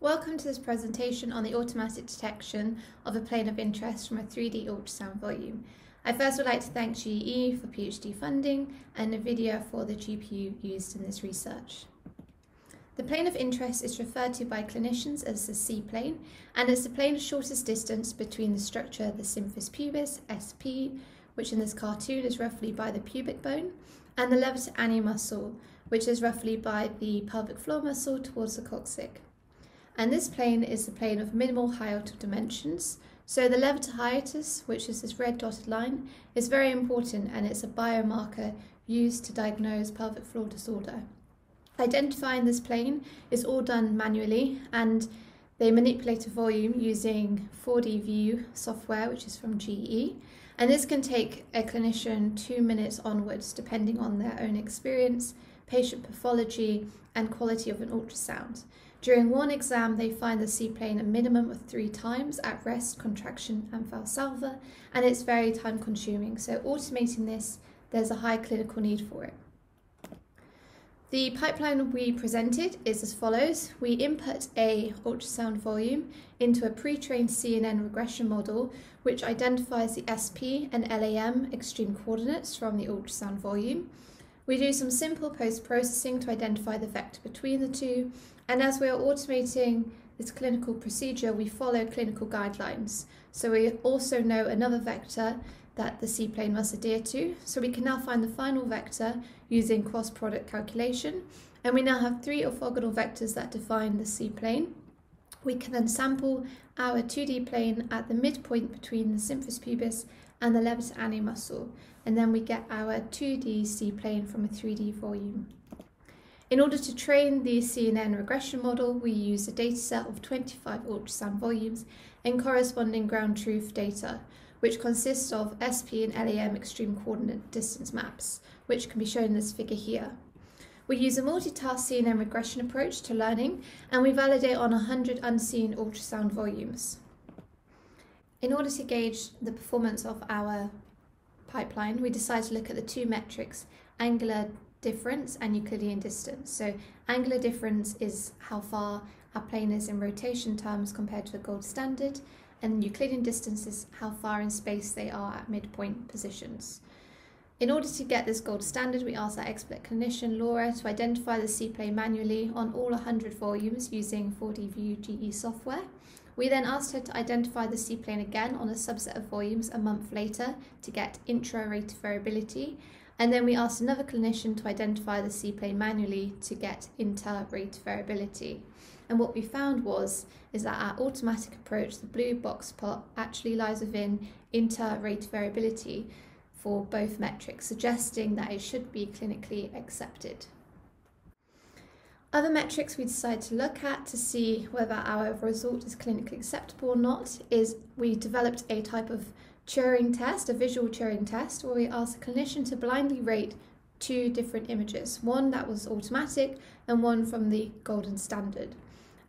Welcome to this presentation on the automatic detection of a plane of interest from a 3D ultrasound volume. I first would like to thank GE for PhD funding and NVIDIA for the GPU used in this research. The plane of interest is referred to by clinicians as the C-plane and it's the plane of shortest distance between the structure of the symphysis pubis, SP, which in this cartoon is roughly by the pubic bone, and the levator ani muscle, which is roughly by the pelvic floor muscle towards the coccyx and this plane is the plane of minimal hiatal dimensions. So the levator hiatus, which is this red dotted line, is very important and it's a biomarker used to diagnose pelvic floor disorder. Identifying this plane is all done manually and they manipulate a volume using 4D View software, which is from GE. And this can take a clinician two minutes onwards, depending on their own experience, patient pathology, and quality of an ultrasound. During one exam, they find the C-plane a minimum of three times at rest, contraction, and valsalva, and it's very time consuming. So automating this, there's a high clinical need for it. The pipeline we presented is as follows. We input a ultrasound volume into a pre-trained CNN regression model which identifies the SP and LAM extreme coordinates from the ultrasound volume. We do some simple post-processing to identify the vector between the two, and as we are automating this clinical procedure, we follow clinical guidelines. So we also know another vector that the C-plane must adhere to. So we can now find the final vector using cross-product calculation. And we now have three orthogonal vectors that define the C-plane. We can then sample our 2D plane at the midpoint between the symphysis pubis and the levator ani muscle. And then we get our 2D C-plane from a 3D volume. In order to train the CNN regression model, we use a dataset of 25 ultrasound volumes and corresponding ground truth data, which consists of SP and LAM extreme coordinate distance maps, which can be shown in this figure here. We use a multitask CNN regression approach to learning, and we validate on 100 unseen ultrasound volumes. In order to gauge the performance of our pipeline, we decided to look at the two metrics, angular difference and Euclidean distance. So angular difference is how far our plane is in rotation terms compared to the gold standard, and Euclidean distance is how far in space they are at midpoint positions. In order to get this gold standard, we asked our expert clinician, Laura, to identify the C-plane manually on all 100 volumes using 4D View GE software. We then asked her to identify the C-plane again on a subset of volumes a month later to get intra-rate variability, and then we asked another clinician to identify the C-plane manually to get inter-rate variability. And what we found was is that our automatic approach, the blue box plot, actually lies within inter-rate variability for both metrics, suggesting that it should be clinically accepted. Other metrics we decided to look at to see whether our result is clinically acceptable or not is we developed a type of Turing test, a visual Turing test, where we asked a clinician to blindly rate two different images, one that was automatic and one from the golden standard.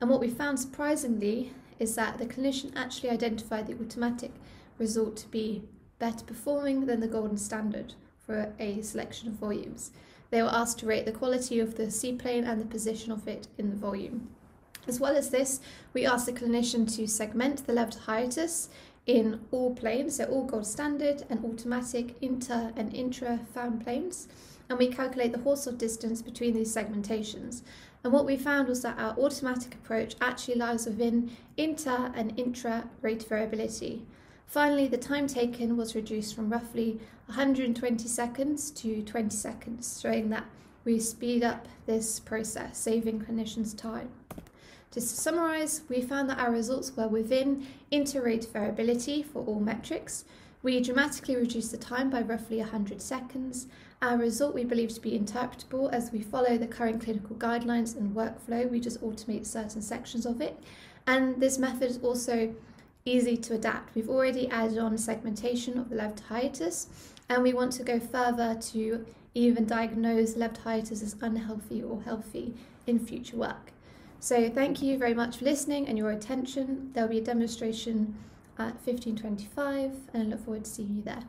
And what we found surprisingly is that the clinician actually identified the automatic result to be better performing than the golden standard for a selection of volumes. They were asked to rate the quality of the C-plane and the position of it in the volume. As well as this, we asked the clinician to segment the levator hiatus in all planes, so all gold standard and automatic inter and intra found planes, and we calculate the Hausdorff distance between these segmentations. And what we found was that our automatic approach actually lies within inter and intra rate variability. Finally, the time taken was reduced from roughly 120 seconds to 20 seconds, showing that we speed up this process, saving clinicians time. To summarise, we found that our results were within inter-rate variability for all metrics. We dramatically reduced the time by roughly 100 seconds. Our result we believe to be interpretable as we follow the current clinical guidelines and workflow, we just automate certain sections of it. And this method is also easy to adapt. We've already added on segmentation of the levator hiatus, and we want to go further to even diagnose levator hiatus as unhealthy or healthy in future work. So thank you very much for listening and your attention. There'll be a demonstration at 1525 and I look forward to seeing you there.